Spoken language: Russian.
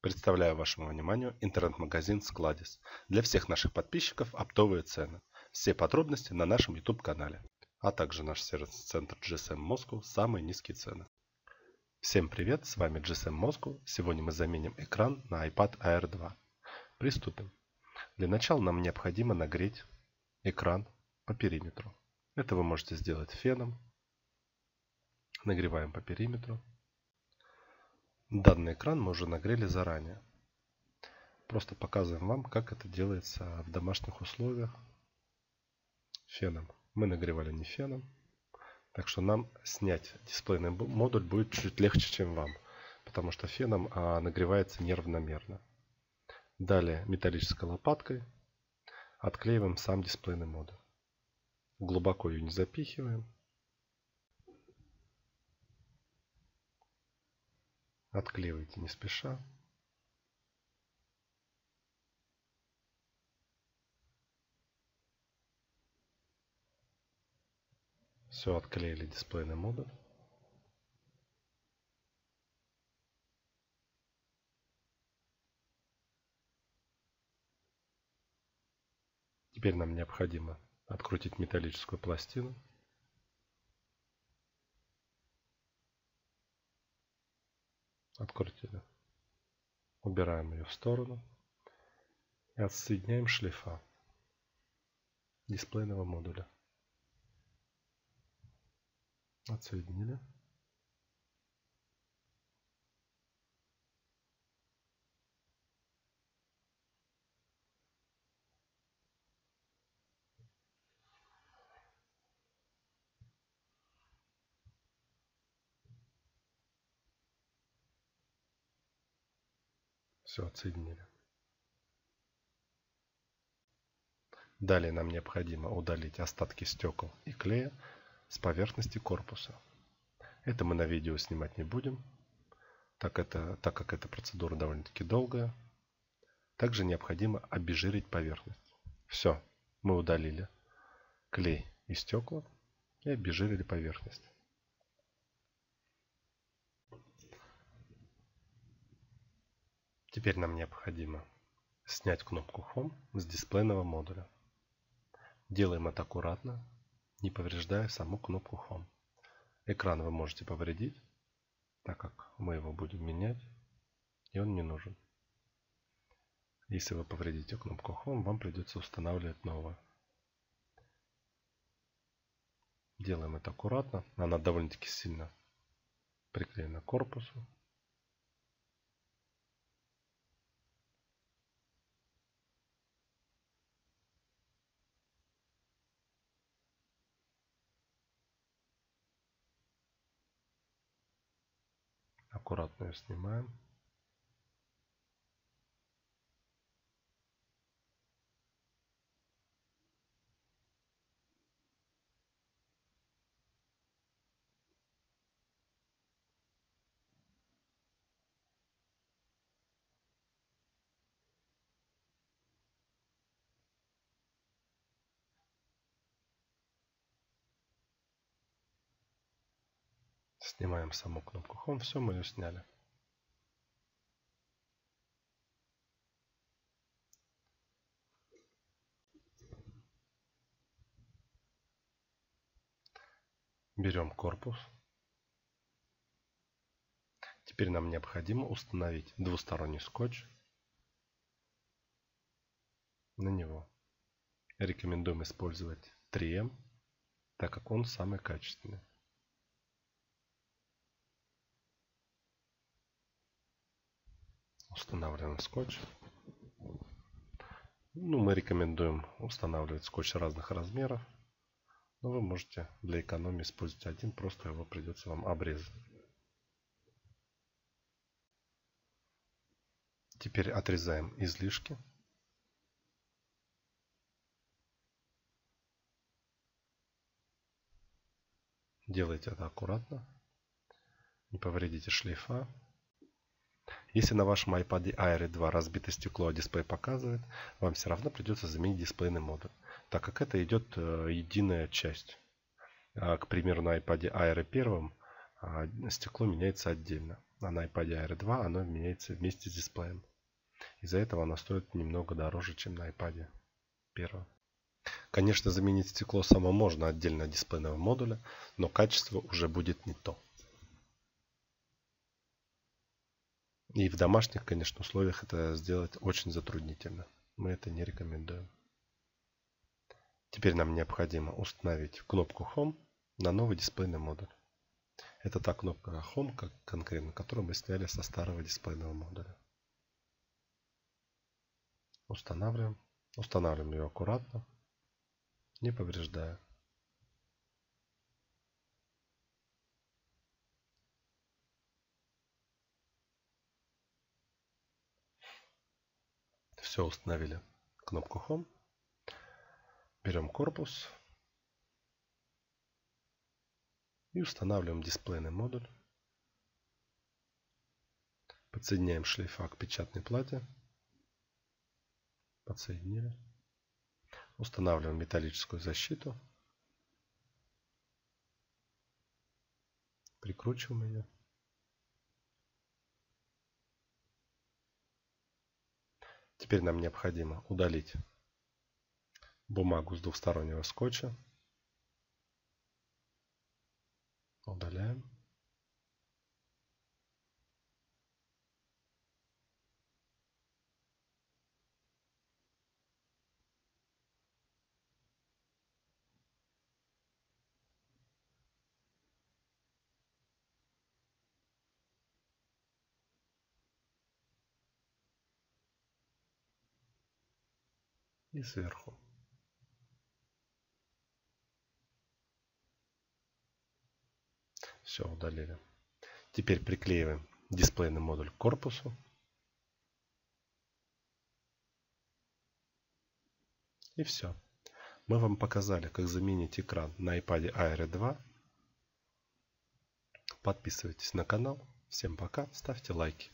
Представляю вашему вниманию интернет-магазин Складис. Для всех наших подписчиков оптовые цены. Все подробности на нашем YouTube-канале. А также наш сервис-центр GSM Moscow самые низкие цены. Всем привет, с вами GSM Moscow. Сегодня мы заменим экран на iPad Air 2. Приступим. Для начала нам необходимо нагреть экран по периметру. Это вы можете сделать феном. Нагреваем по периметру. Данный экран мы уже нагрели заранее. Просто показываем вам, как это делается в домашних условиях феном. Мы нагревали не феном, так что нам снять дисплейный модуль будет чуть легче, чем вам, потому что феном а, нагревается неравномерно. Далее металлической лопаткой отклеиваем сам дисплейный модуль. Глубоко ее не запихиваем. Отклеивайте не спеша. Все, отклеили дисплейный модуль. Теперь нам необходимо открутить металлическую пластину. Открутили. Убираем ее в сторону. И отсоединяем шлифа дисплейного модуля. Отсоединили. Все отсоединили. Далее нам необходимо удалить остатки стекол и клея с поверхности корпуса. Это мы на видео снимать не будем, так, это, так как эта процедура довольно-таки долгая. Также необходимо обезжирить поверхность. Все, мы удалили клей и стекла и обезжирили поверхность. Теперь нам необходимо снять кнопку Home с дисплейного модуля. Делаем это аккуратно, не повреждая саму кнопку Home. Экран вы можете повредить, так как мы его будем менять, и он не нужен. Если вы повредите кнопку Home, вам придется устанавливать новую. Делаем это аккуратно. Она довольно-таки сильно приклеена к корпусу. Аккуратно ее снимаем. Снимаем саму кнопку Home. Все, мы ее сняли. Берем корпус. Теперь нам необходимо установить двусторонний скотч на него. Рекомендуем использовать 3М, так как он самый качественный. Устанавливаем скотч. Ну, мы рекомендуем устанавливать скотч разных размеров. Но вы можете для экономии использовать один, просто его придется вам обрезать. Теперь отрезаем излишки. Делайте это аккуратно. Не повредите шлейфа. Если на вашем iPad Air 2 разбито стекло, а дисплей показывает, вам все равно придется заменить дисплейный модуль, так как это идет э, единая часть. А, к примеру, на iPad Air 1 а, стекло меняется отдельно. а на iPad Air 2 оно меняется вместе с дисплеем. Из-за этого оно стоит немного дороже, чем на iPad 1. Конечно, заменить стекло само можно отдельно от дисплейного модуля, но качество уже будет не то. И в домашних, конечно, условиях это сделать очень затруднительно. Мы это не рекомендуем. Теперь нам необходимо установить кнопку Home на новый дисплейный модуль. Это та кнопка Home, как конкретно, которую мы сняли со старого дисплейного модуля. Устанавливаем. Устанавливаем ее аккуратно, не повреждая. Все, установили кнопку Home. Берем корпус и устанавливаем дисплейный модуль. Подсоединяем шлейфа к печатной плате. Подсоединили. Устанавливаем металлическую защиту. Прикручиваем ее. Теперь нам необходимо удалить бумагу с двухстороннего скотча. Удаляем. И сверху. Все, удалили. Теперь приклеиваем дисплейный модуль к корпусу. И все. Мы вам показали, как заменить экран на iPad Air 2. Подписывайтесь на канал. Всем пока, ставьте лайки.